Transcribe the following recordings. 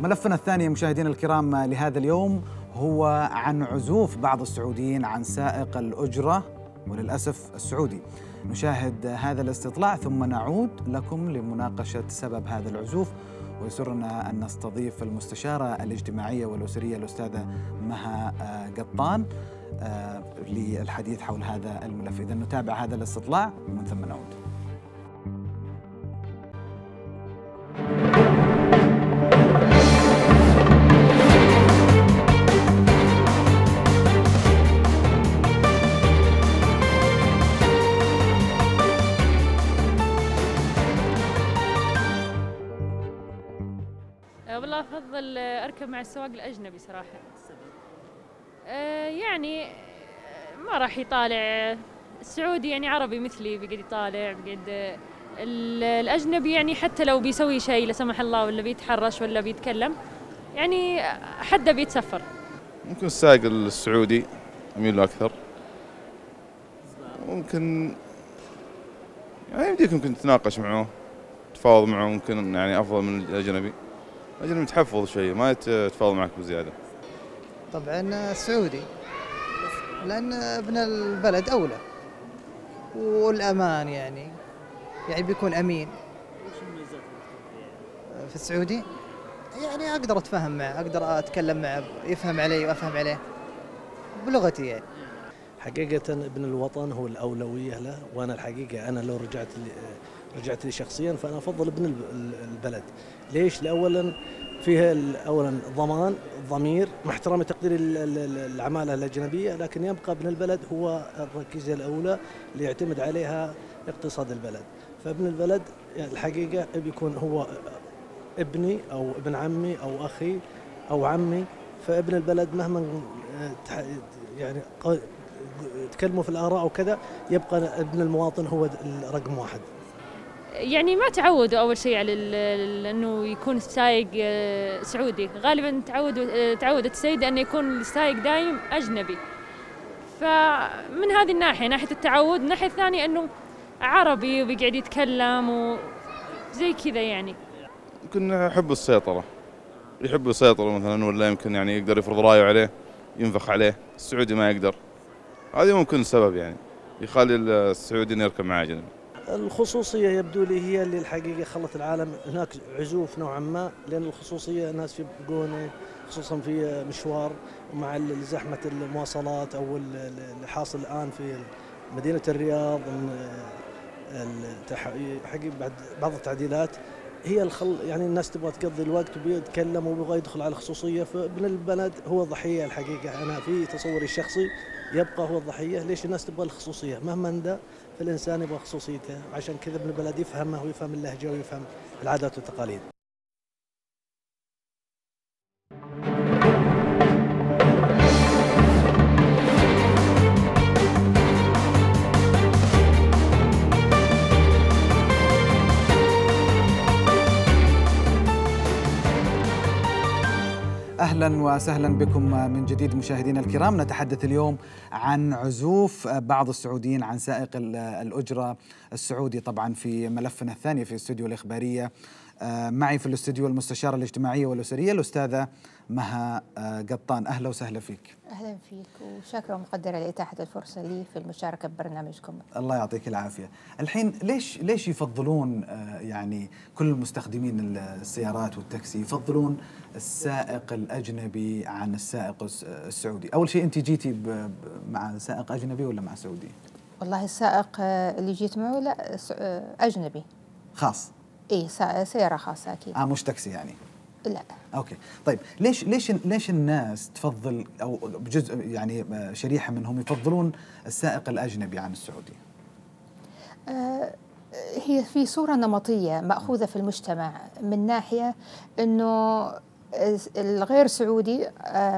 ملفنا الثاني مشاهدينا الكرام لهذا اليوم هو عن عزوف بعض السعوديين عن سائق الأجرة وللأسف السعودي. نشاهد هذا الاستطلاع ثم نعود لكم لمناقشة سبب هذا العزوف ويسرنا أن نستضيف المستشارة الاجتماعية والأسرية الأستاذة مها قطان للحديث حول هذا الملف. إذا نتابع هذا الاستطلاع ومن ثم نعود. والله أفضل أركب مع السواق الأجنبي صراحة. آه يعني ما راح يطالع. السعودي يعني عربي مثلي بيقعد يطالع بيقعد الأجنبي يعني حتى لو بيسوي شيء لا سمح الله ولا بيتحرش ولا بيتكلم يعني حده بيتسفر. ممكن السائق السعودي اميل له أكثر. ممكن يعني يمديك ممكن تتناقش معه تفاوض معه ممكن يعني أفضل من الأجنبي. الاجنبي متحفظ شوي ما يتفاوض معك بزيادة. طبعا السعودي لأن ابن البلد أولى. والأمان يعني يعني بيكون أمين. في السعودي؟ يعني أقدر أتفاهم معه أقدر أتكلم معه يفهم علي وأفهم عليه. بلغتي يعني. حقيقة ابن الوطن هو الأولوية له وأنا الحقيقة أنا لو رجعت رجعت لي شخصيا فأنا أفضل ابن البلد. ليش؟ لأولا فيها أولا ضمان ضمير مع احترامي تقدير العمالة الأجنبية لكن يبقى ابن البلد هو الركيزة الأولى اللي يعتمد عليها اقتصاد البلد. فابن البلد الحقيقة بيكون هو ابني أو ابن عمي أو أخي أو عمي. فابن البلد مهما يعني تكلموا في الآراء وكذا يبقى ابن المواطن هو رقم واحد. يعني ما تعودوا أول شيء على إنه يكون السايق سعودي. غالبا تعودوا تعودت السيده انه يكون السايق دايم أجنبي. فمن هذه الناحية ناحية التعود الناحيه الثانية إنه عربي وبيقعد يتكلم وزي كذا يعني. يمكن يحب السيطرة. يحب السيطرة مثلا ولا يمكن يعني يقدر يفرض رأيه عليه ينفخ عليه. السعودي ما يقدر. هذه ممكن السبب يعني يخلي السعودي يركب مع أجنبي. الخصوصية يبدو لي هي اللي الحقيقة خلت العالم هناك عزوف نوعا ما لأن الخصوصية الناس يبقون خصوصا في مشوار ومع زحمة المواصلات أو اللي حاصل الآن في مدينة الرياض حقيقة بعد بعض التعديلات هي الخل يعني الناس تبغى تقضي الوقت وبيتكلم ويبغى يدخل على الخصوصية فابن البلد هو الضحية الحقيقة. أنا في تصوري الشخصي يبقى هو الضحية. ليش الناس تبغى الخصوصية؟ مهما ذا فالإنسان يبغى خصوصيته. عشان كذا ابن البلد يفهمه ويفهم اللهجة ويفهم العادات والتقاليد. أهلا وسهلا بكم من جديد مشاهدينا الكرام. نتحدث اليوم عن عزوف بعض السعوديين عن سائق الأجرة السعودي طبعا في ملفنا الثاني في استوديو الإخبارية. معي في الاستوديو المستشاره الاجتماعيه والأسرية الأستاذة مها قطان أهلا وسهلا فيك. أهلا فيك وشاكره ومقدره لإتاحة الفرصة لي في المشاركة ببرنامجكم. الله يعطيك العافية. الحين ليش ليش يفضلون يعني كل مستخدمين السيارات والتاكسي يفضلون السائق الأجنبي عن السائق السعودي؟ أول شيء أنت جيتي مع سائق أجنبي ولا مع سعودي؟ والله السائق اللي جيت معه لا أجنبي. خاص؟ اي سيارة خاصة أكيد. آه مش تاكسي يعني. لا. okay. طيب ليش ليش ليش الناس تفضل أو بجزء يعني شريحة منهم يفضلون السائق الأجنبي عن السعودي آه هي في صورة نمطية مأخوذة في المجتمع من ناحية إنه الغير سعودي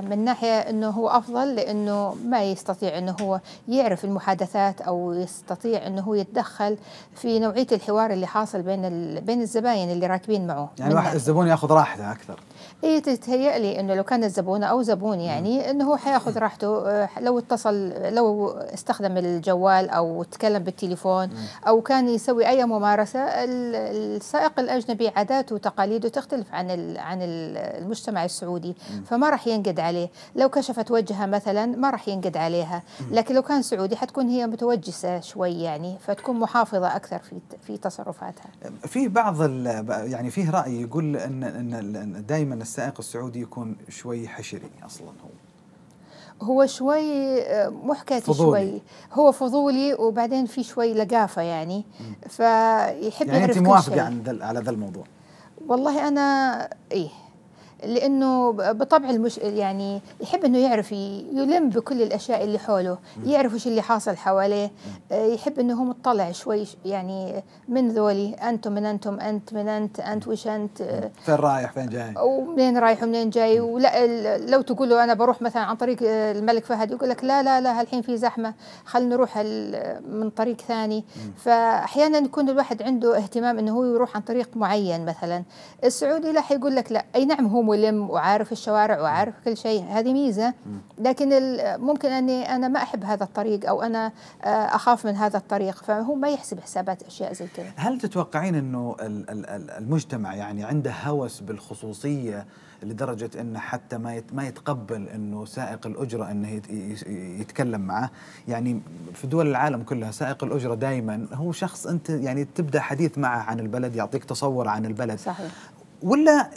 من ناحية إنه هو أفضل لإنه ما يستطيع إنه هو يعرف المحادثات أو يستطيع إنه هو يتدخل في نوعية الحوار اللي حاصل بين بين الزباين اللي راكبين معه. يعني واحد الزبون ياخذ راحته أكثر. اي تتهيأ لي إنه لو كان الزبون أو زبون يعني إنه هو حياخذ راحته لو اتصل لو استخدم الجوال أو تكلم بالتليفون أو كان يسوي أي ممارسة السائق الأجنبي عاداته وتقاليده تختلف عن عن المجتمع السعودي فما راح ينقد عليه. لو كشفت وجهها مثلا ما راح ينقد عليها. لكن لو كان سعودي حتكون هي متوجسة شوي يعني فتكون محافظة أكثر في في تصرفاتها. في بعض يعني فيه رأي يقول ان إن دائما السائق السعودي يكون شوي حشري أصلا هو. هو شوي آه، مو حكاية فضولي. شوي هو فضولي وبعدين في شوي لقافة يعني. فيحب يعني يعرف انت موافقة. عن على ذا الموضوع؟ والله أنا إيه لأنه بطبع المش يعني يحب إنه يعرف ي- يلم بكل الأشياء اللي حوله يعرف إيش اللي حاصل حواليه آه، يحب إنه هو مطلع شوي يعني من ذولي أنتم من أنتم أنت من أنت أنت وش أنت آه، فين رايح فين جاي؟ ومنين رايح ومنين جاي؟ ولا لو تقول له أنا بروح مثلا عن طريق آه، الملك فهد يقول لك لا لا لا الحين في زحمة خلينا نروح من طريق ثاني. فاحيانا يكون الواحد عنده اهتمام إنه هو يروح عن طريق معين مثلا. السعودي لا حيقول لك لا. أي نعم هو ملم وعارف الشوارع وعارف كل شيء هذه ميزة. لكن ممكن أني أنا ما أحب هذا الطريق أو أنا آه، أخاف من هذا الطريق فهو ما يحسب حسابات أشياء زي كذا. هل تتوقعين ال- المجتمع يعني عنده هوس بالخصوصية لدرجة انه حتى ما ما يتقبل إنه سائق الأجرة إنه يت- ي- يتكلم معه؟ يعني في دول العالم كلها سائق الأجرة دائما هو شخص أنت يعني تبدأ حديث معه عن البلد يعطيك تصور عن البلد. صحيح. ولا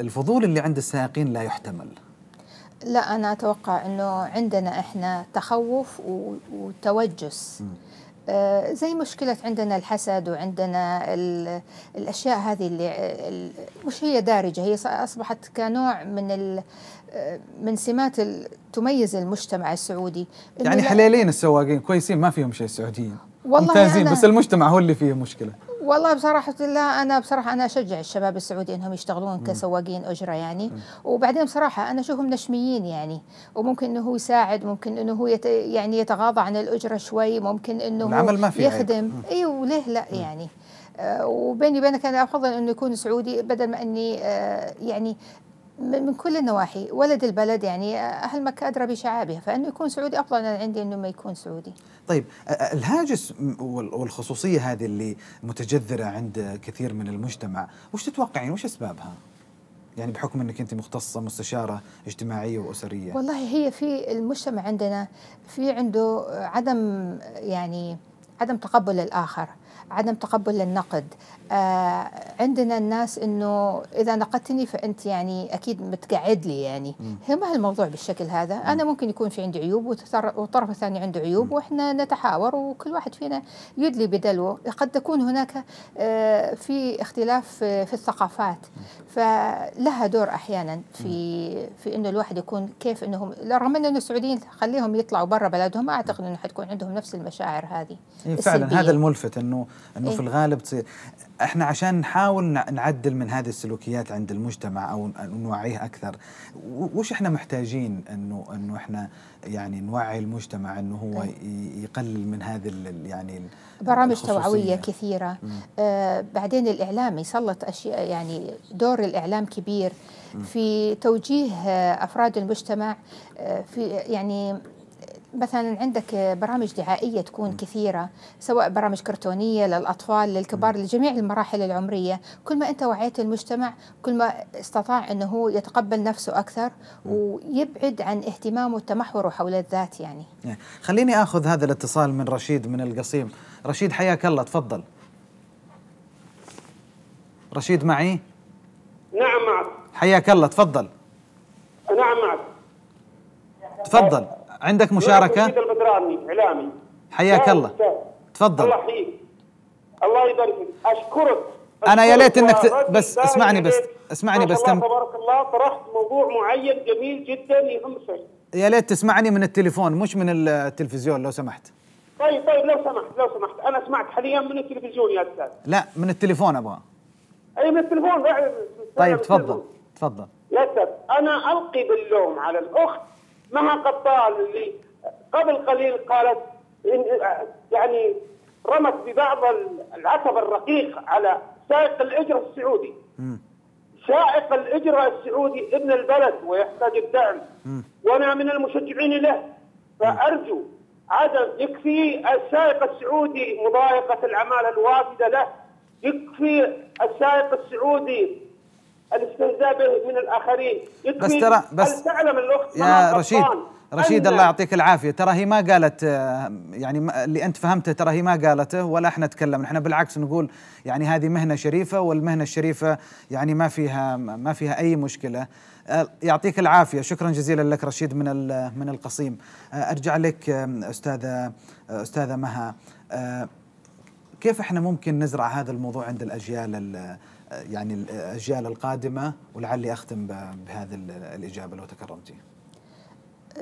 الفضول اللي عند السائقين لا يحتمل؟ لا أنا أتوقع أنه عندنا إحنا تخوف وتوجس. آه، زي مشكلة عندنا الحسد وعندنا ال- الأشياء هذه اللي ال- مش هي دارجة هي أصبحت كنوع من ال- آه، من سمات تميز المجتمع السعودي. يعني حليلين السواقين كويسين ما فيهم شيء السعوديين. والله ممتازين بس المجتمع هو اللي فيه مشكلة. والله بصراحة لا أنا بصراحة أنا أشجع الشباب السعودي إنهم يشتغلون كسواقين أجرة يعني. وبعدين بصراحة أنا أشوفهم نشميين يعني. وممكن إنه هو يساعد ممكن إنه هو يت يعني يتغاضى عن الأجرة شوي ممكن هو العمل ما عيب. يخدم. أيوه ليه لا يعني. آه وبيني وبينك أنا أفضل إنه يكون سعودي بدل ما إني آه يعني من كل النواحي. ولد البلد يعني أهل مكة أدرى بشعابها فإنه يكون سعودي أفضل أنا عندي إنه ما يكون سعودي. طيب الهاجس والخصوصية هذه اللي متجذرة عند كثير من المجتمع وش تتوقعين؟ وش أسبابها؟ يعني بحكم أنك أنت مختصة مستشارة اجتماعية وأسرية. والله هي في المجتمع عندنا في عنده عدم يعني عدم تقبل الآخر. عدم تقبل للنقد. آه عندنا الناس إنه إذا نقدتني فأنت يعني أكيد متقعد لي يعني. هي ما هي الموضوع بالشكل هذا. أنا ممكن يكون في عندي عيوب والطرف الثاني عنده عيوب وإحنا نتحاور وكل واحد فينا يدلي بدلوه قد تكون هناك آه في اختلاف في الثقافات. فلها دور أحيانا في في إنه الواحد يكون كيف انهم رغم إنه السعوديين خليهم يطلعوا برا بلدهم ما اعتقد إنه حتكون عندهم نفس المشاعر هذه. إيه فعلا السلبية. هذا الملفت إنه إنه إيه. في الغالب تصير إحنا عشان نحاول نع- نعدل من هذه السلوكيات عند المجتمع أو نوعيه أكثر وش إحنا محتاجين إنه إنه إحنا يعني نوعي المجتمع إنه هو إيه. يقلل من هذه يعني برامج. توعوية كثيرة آه بعدين الإعلام يسلط أشياء يعني دور الإعلام كبير في توجيه آه أفراد المجتمع آه في يعني مثلا عندك برامج دعائية تكون كثيرة سواء برامج كرتونية للأطفال للكبار لجميع المراحل العمرية. كل ما أنت وعيت المجتمع كل ما استطاع أنه هو يتقبل نفسه أكثر ويبعد عن اهتمامه وتمحوره حول الذات يعني. إيه. خليني آخذ هذا الاتصال من رشيد من القصيم. رشيد حياك الله. تفضل. رشيد معي؟ نعم معك. حياك الله. تفضل. نعم معك. تفضل. عندك رشيد البدراني إعلامي. حياك الله. تفضل. الله يحييك. الله يبارك فيك. أشكرك. أنا يا ليت إنك ت- بس اسمعني بس-. اسمعني بس تم- تبارك الله طرحت موضوع معين جميل جدا يهم يا ليت تسمعني من التليفون مش من التلفزيون لو سمحت. طيب طيب لو سمحت لو سمحت. أنا سمعت حاليا من التلفزيون يا أستاذ. لا من التليفون أبغى. أي من التلفون فعلا طيب تفضل تفضل. يا أستاذ أنا ألقي باللوم على الأخت مها قطال اللي قبل قليل قالت إن يعني رمت ببعض العتب الرقيق على سائق الإجرة السعودي. سائق الإجرة السعودي ابن البلد ويحتاج الدعم. وأنا من المشجعين له. فأرجو عدم يكفي السائق السعودي مضايقة العماله الوافدة له. يكفي السائق السعودي الاستهزاء به من الآخرين. بس ترى بس هل تعلم الأخت يا رشيد رشيد الله يعطيك العافية. ترى هي ما قالت آه، يعني ما- اللي أنت فهمته ترى هي ما قالته ولا إحنا تكلمنا إحنا بالعكس نقول يعني هذه مهنة شريفة والمهنة الشريفة يعني ما فيها ما فيها أي مشكلة. آه، يعطيك العافية. شكرا جزيلا لك رشيد من ال- من القصيم. آه، أرجع لك أستاذة أستاذة مها. كيف إحنا ممكن نزرع هذا الموضوع عند الأجيال ال- يعني الأجيال القادمة ولعلي أختم بهذه ال- الإجابة لو تكرمتي.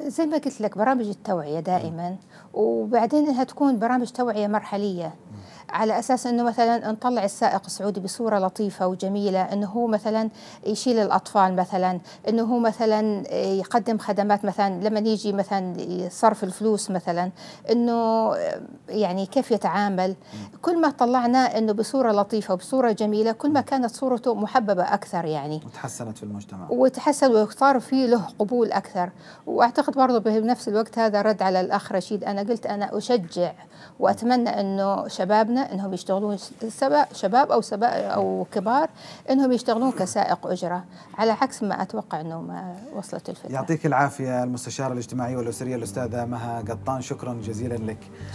زي ما قلت لك برامج التوعية دائما. وبعدين إنها تكون برامج توعية مرحلية. على أساس أنه مثلا نطلع السائق السعودي بصورة لطيفة وجميلة أنه هو مثلا يشيل الأطفال مثلا أنه هو مثلا يقدم خدمات مثلا لما يجي مثلا صرف الفلوس مثلا أنه يعني كيف يتعامل. كل ما طلعنا أنه بصورة لطيفة وبصورة جميلة كل ما كانت صورته محببة أكثر يعني. وتحسنت في المجتمع. وتحسن وصار في له قبول أكثر. وأعتقد برضه بنفس الوقت هذا رد على الأخ رشيد أنا قلت أنا أشجع وأتمنى أنه شبابنا إنهم يشتغلون سبا- شباب أو سبا أو كبار إنهم يشتغلون كسائق أجرة على عكس ما أتوقع إنه ما وصلت الفترة يعطيك العافية المستشارة الاجتماعية والأسرية الأستاذة مها قطان شكرا جزيلا لك.